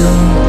do